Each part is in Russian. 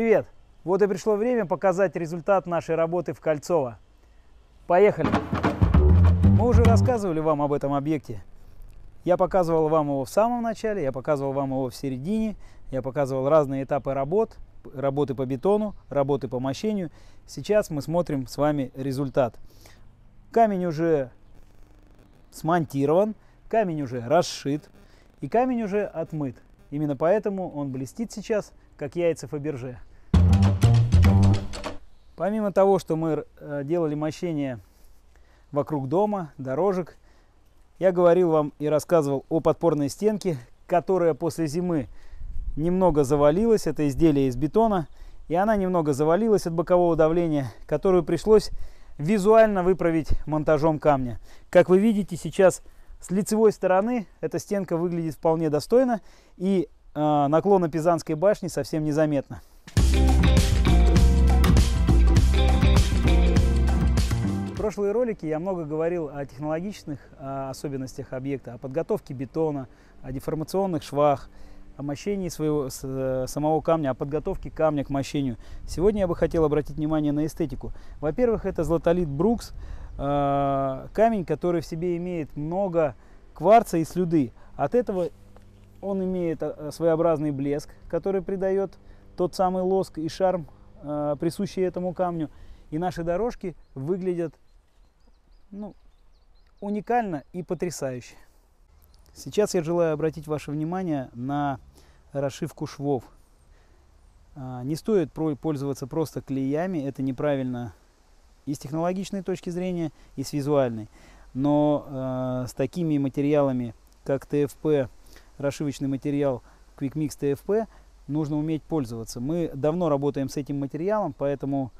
Привет! Вот и пришло время показать результат нашей работы в Кольцово. Поехали! Мы уже рассказывали вам об этом объекте. Я показывал вам его в самом начале, я показывал вам его в середине, я показывал разные этапы работ, работы по бетону, работы по мощению. Сейчас мы смотрим с вами результат. Камень уже смонтирован, камень уже расшит и камень уже отмыт. Именно поэтому он блестит сейчас, как яйца Фаберже. Помимо того, что мы э, делали мощение вокруг дома, дорожек, я говорил вам и рассказывал о подпорной стенке, которая после зимы немного завалилась. Это изделие из бетона. И она немного завалилась от бокового давления, которую пришлось визуально выправить монтажом камня. Как вы видите, сейчас с лицевой стороны эта стенка выглядит вполне достойно и э, наклона Пизанской башни совсем незаметно. Прошлые ролики я много говорил о технологичных о особенностях объекта, о подготовке бетона, о деформационных швах, о мощении своего, с, самого камня, о подготовке камня к мощению. Сегодня я бы хотел обратить внимание на эстетику. Во-первых, это златолит Брукс, э, камень, который в себе имеет много кварца и слюды. От этого он имеет э, своеобразный блеск, который придает тот самый лоск и шарм, э, присущий этому камню. И наши дорожки выглядят ну, уникально и потрясающе. Сейчас я желаю обратить ваше внимание на расшивку швов. А, не стоит пользоваться просто клеями, это неправильно и с технологичной точки зрения, и с визуальной. Но э, с такими материалами, как ТФП, расшивочный материал Quick Mix TFP, нужно уметь пользоваться. Мы давно работаем с этим материалом, поэтому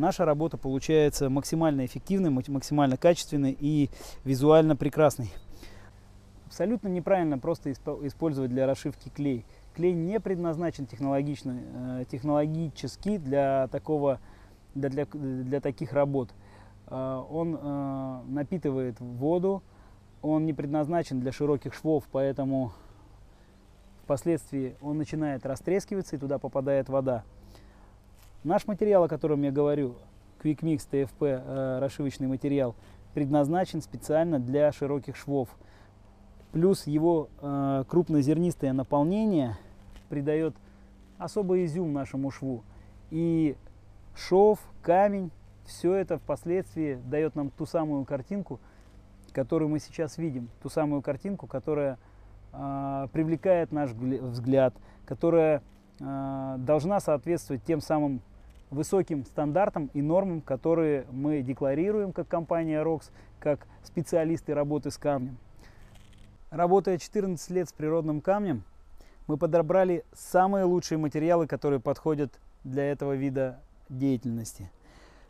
наша работа получается максимально эффективной, максимально качественной и визуально прекрасной. Абсолютно неправильно просто использовать для расшивки клей. Клей не предназначен технологично, э, технологически для, такого, для, для, для таких работ. Э, он э, напитывает воду, он не предназначен для широких швов, поэтому впоследствии он начинает растрескиваться и туда попадает вода. Наш материал, о котором я говорю, Quick Mix TFP, расшивочный материал, предназначен специально для широких швов плюс его э, крупнозернистое наполнение придает особый изюм нашему шву. И шов, камень, все это впоследствии дает нам ту самую картинку, которую мы сейчас видим, ту самую картинку, которая э, привлекает наш взгляд, которая э, должна соответствовать тем самым высоким стандартам и нормам, которые мы декларируем как компания ROX, как специалисты работы с камнем. Работая 14 лет с природным камнем, мы подобрали самые лучшие материалы, которые подходят для этого вида деятельности.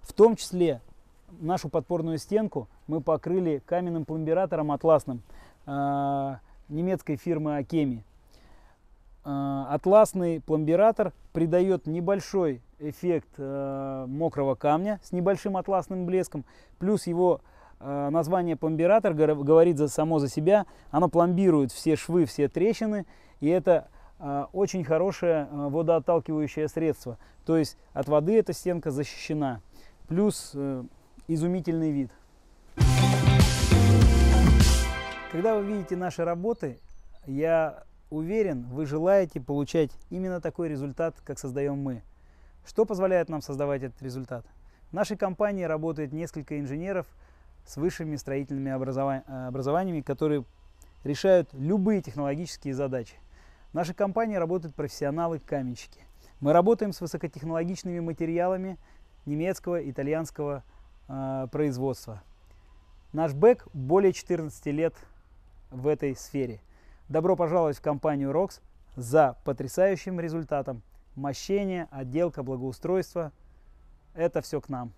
В том числе нашу подпорную стенку мы покрыли каменным пломбиратором атласным э, немецкой фирмы Акеми. Э, атласный пломбиратор придает небольшой эффект э, мокрого камня с небольшим атласным блеском, плюс его Э, название пломбиратор говорит за, само за себя. Оно пломбирует все швы, все трещины. И это очень хорошее водоотталкивающее средство. То есть от воды эта стенка защищена. Плюс изумительный вид. Когда вы видите наши работы, я уверен, вы желаете получать именно такой результат, как создаем мы. Что позволяет нам создавать этот результат? В нашей компании работает несколько инженеров, с высшими строительными образованиями, которые решают любые технологические задачи. В нашей компании работают профессионалы-каменщики. Мы работаем с высокотехнологичными материалами немецкого, итальянского э, производства. Наш бэк более 14 лет в этой сфере. Добро пожаловать в компанию ROX за потрясающим результатом. Мощение, отделка, благоустройство – это все к нам.